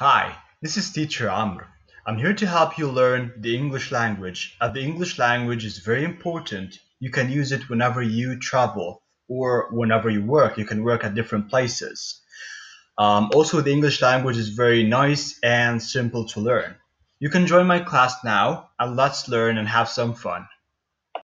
Hi, this is teacher Amour. I'm here to help you learn the English language. As the English language is very important, you can use it whenever you travel or whenever you work. You can work at different places. Um, also, the English language is very nice and simple to learn. You can join my class now and let's learn and have some fun.